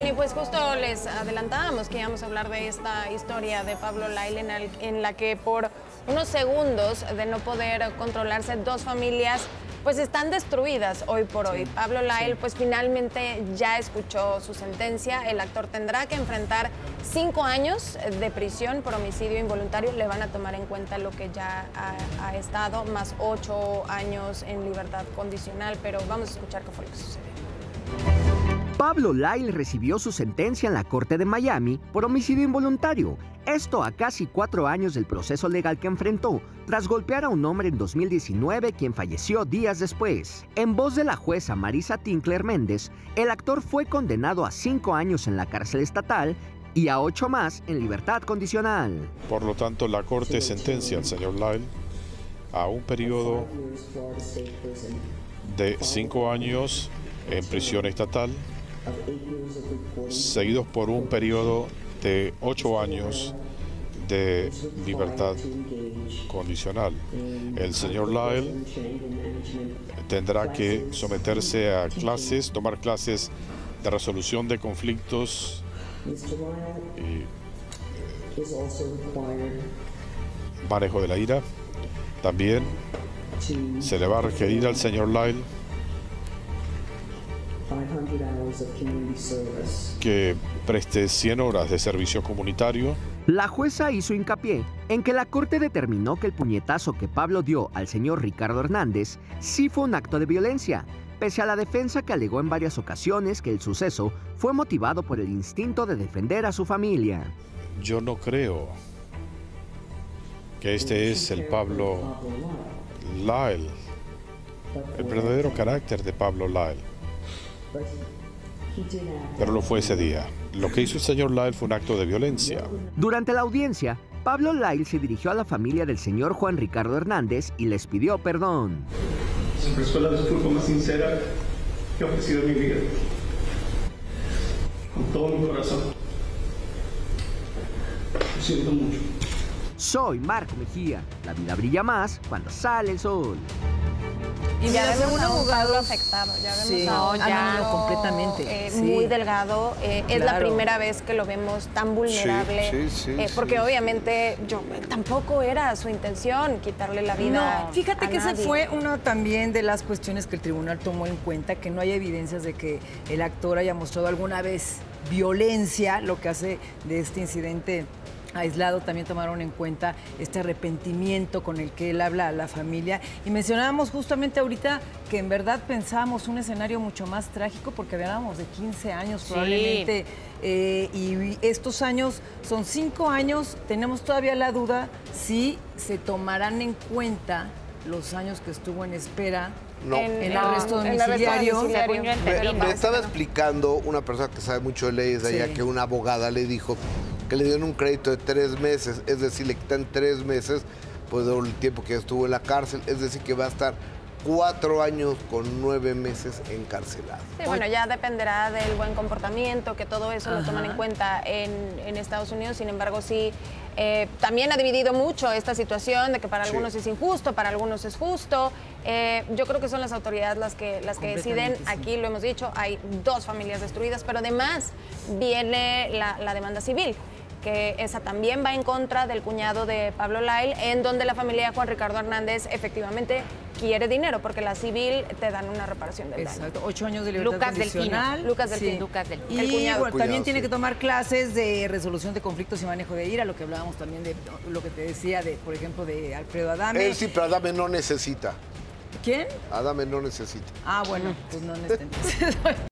Y pues justo les adelantábamos que íbamos a hablar de esta historia de Pablo Lyle en, el- en la que por unos segundos de no poder controlarse dos familias pues están destruidas hoy por hoy. Pablo Lyle pues finalmente ya escuchó su sentencia. El actor tendrá que enfrentar cinco años de prisión por homicidio involuntario. Le van a tomar en cuenta lo que ya ha, ha estado, más ocho años en libertad condicional. Pero vamos a escuchar qué fue lo que sucedió. Pablo Lyle recibió su sentencia en la Corte de Miami por homicidio involuntario. Esto a casi cuatro años del proceso legal que enfrentó, tras golpear a un hombre en 2019 quien falleció días después. En voz de la jueza Marisa Tinkler Méndez, el actor fue condenado a cinco años en la cárcel estatal y a ocho más en libertad condicional. Por lo tanto, la Corte sentencia al señor Lyle a un periodo de cinco años en prisión estatal, seguidos por un periodo de ocho años de libertad condicional. El señor Lyle tendrá que someterse a clases, tomar clases de resolución de conflictos y manejo de la ira. También se le va a requerir al señor Lyle que preste 100 horas de servicio comunitario. La jueza hizo hincapié en que la corte determinó que el puñetazo que Pablo dio al señor Ricardo Hernández sí fue un acto de violencia, pese a la defensa que alegó en varias ocasiones que el suceso fue motivado por el instinto de defender a su familia. Yo no creo que este es el Pablo Lyle, el verdadero carácter de Pablo Lyle. Pero lo fue ese día. Lo que hizo el señor Lyle fue un acto de violencia. Durante la audiencia, Pablo Lyle se dirigió a la familia del señor Juan Ricardo Hernández y les pidió perdón. Se prestó la disculpa más sincera que he ofrecido en mi vida. Con todo mi corazón. Lo siento mucho. Soy Marco Mejía. La vida brilla más cuando sale el sol. Y ya vemos a un Pablo afectado, ya vemos Sí. a un Ah, no, completamente, eh, sí. muy delgado. eh, Es la primera vez que lo vemos tan vulnerable. sí, sí, eh, porque sí. obviamente yo tampoco era su intención quitarle la vida. No, fíjate a que esa fue una también de las cuestiones que el tribunal tomó en cuenta, que no hay evidencias de que el actor haya mostrado alguna vez violencia, lo que hace de este incidente aislado también tomaron en cuenta este arrepentimiento con el que él habla a la familia y mencionábamos justamente ahorita que en verdad pensábamos un escenario mucho más trágico porque hablábamos de 15 años probablemente eh, y estos años son cinco años, tenemos todavía la duda si se tomarán en cuenta los años que estuvo en espera No. En- en no, arresto domiciliario. domiciliario. Me, estaba explicando una persona que sabe mucho de leyes de allá Sí. que una abogada le dijo que le dieron un crédito de tres meses, es decir, le quitan tres meses pues del tiempo que estuvo en la cárcel, es decir, que va a estar cuatro años con nueve meses encarcelado. Sí, bueno, ya dependerá del buen comportamiento, que todo eso lo toman en cuenta en, en Estados Unidos. Sin embargo, sí, eh, también ha dividido mucho esta situación de que para Sí. algunos es injusto, para algunos es justo. Eh, yo creo que son las autoridades las que, las que deciden. Sí. Aquí lo hemos dicho, hay dos familias destruidas, pero además viene la, la demanda civil que esa también va en contra del cuñado de Pablo Lyle, en donde la familia de Juan Ricardo Hernández efectivamente quiere dinero, porque la civil te dan una reparación del daño. Exacto, ocho años de libertad Lucas Delfino. condicional. Lucas Delfino. Sí. Lucas Delfino. Y El cuñado. bueno, Cuñado, también tiene sí. que tomar clases de resolución de conflictos y manejo de ira, lo que hablábamos también de lo que te decía de, por ejemplo, de Alfredo Adame. Él sí, pero Adame no necesita. ¿Quién? Adame no necesita. Ah, bueno, pues no necesita.